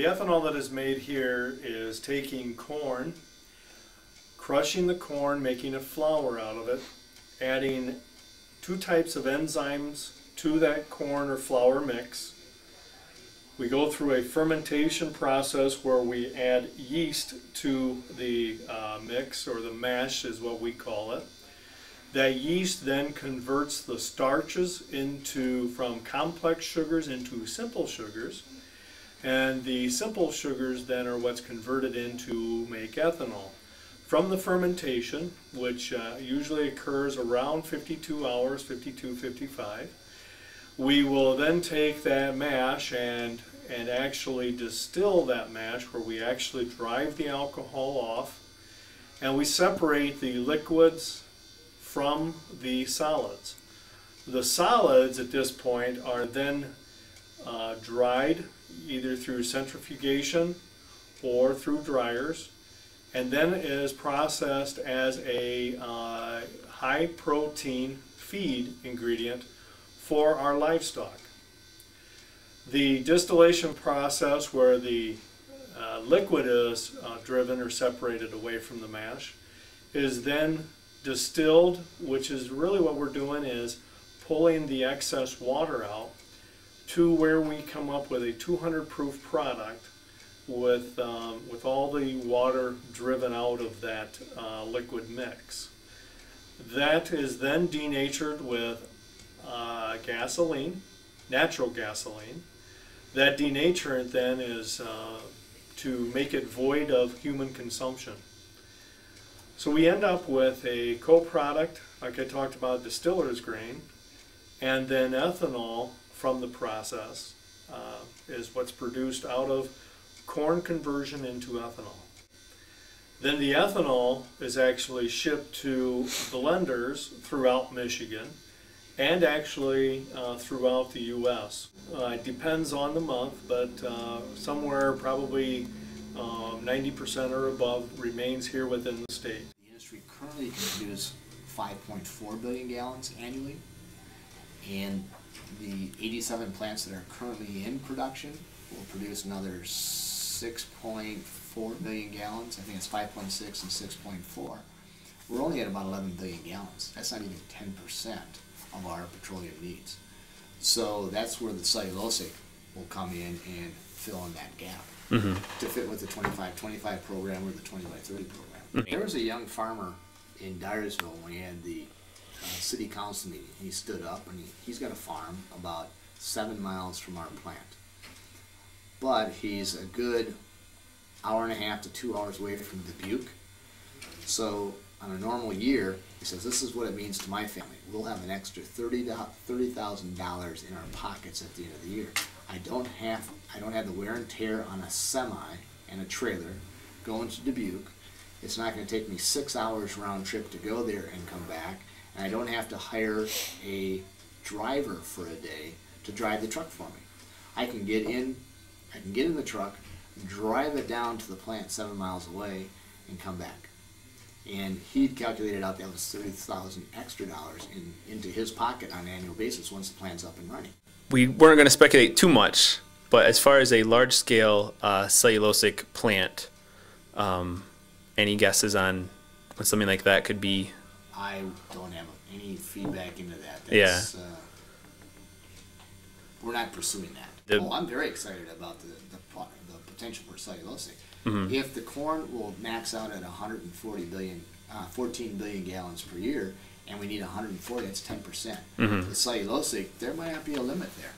The ethanol that is made here is taking corn, crushing the corn, making a flour out of it, adding two types of enzymes to that corn or flour mix. We go through a fermentation process where we add yeast to the uh, mix, or the mash is what we call it. That yeast then converts the starches into from complex sugars into simple sugars. And the simple sugars then are what's converted into make ethanol. From the fermentation, which uh, usually occurs around 52 hours, 52, 55, we will then take that mash and, and actually distill that mash where we actually drive the alcohol off and we separate the liquids from the solids. The solids at this point are then uh, dried either through centrifugation or through dryers and then is processed as a uh, high protein feed ingredient for our livestock. The distillation process where the uh, liquid is uh, driven or separated away from the mash is then distilled, which is really what we're doing is pulling the excess water out to where we come up with a 200 proof product with, um, with all the water driven out of that uh, liquid mix. That is then denatured with uh, gasoline, natural gasoline. That denaturant then is uh, to make it void of human consumption. So we end up with a co-product, like I talked about, distiller's grain, and then ethanol from the process uh, is what's produced out of corn conversion into ethanol. Then the ethanol is actually shipped to blenders throughout Michigan and actually uh, throughout the U.S. Uh, it depends on the month, but uh, somewhere probably 90% um, or above remains here within the state. The industry currently produce 5.4 billion gallons annually, and the 87 plants that are currently in production will produce another 6.4 billion gallons. I think it's 5.6 and 6.4. We're only at about 11 billion gallons. That's not even 10% of our petroleum needs. So that's where the cellulosic will come in and fill in that gap mm -hmm. to fit with the 25-25 program or the 20 by 30 program. Mm -hmm. There was a young farmer in Dyersville when he had the uh, city council meeting. He stood up and he, he's got a farm about seven miles from our plant. But he's a good hour and a half to two hours away from Dubuque. So on a normal year, he says, this is what it means to my family. We'll have an extra $30,000 in our pockets at the end of the year. I don't have I don't have the wear and tear on a semi and a trailer going to Dubuque. It's not going to take me six hours round trip to go there and come back. And I don't have to hire a driver for a day to drive the truck for me. I can get in, I can get in the truck, drive it down to the plant seven miles away, and come back and he'd calculated out that was thirty thousand extra dollars in into his pocket on an annual basis once the plant's up and running. We weren't going to speculate too much, but as far as a large scale uh, cellulosic plant, um, any guesses on what something like that could be? I don't have any feedback into that. That's, yeah. Uh, we're not pursuing that. The, oh, I'm very excited about the, the, the potential for cellulosic. Mm-hmm. If the corn will max out at 140 billion, uh, 14 billion gallons per year, and we need 140, that's 10 percent. Mm-hmm. The cellulosic, there might not be a limit there.